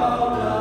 about love.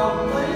don't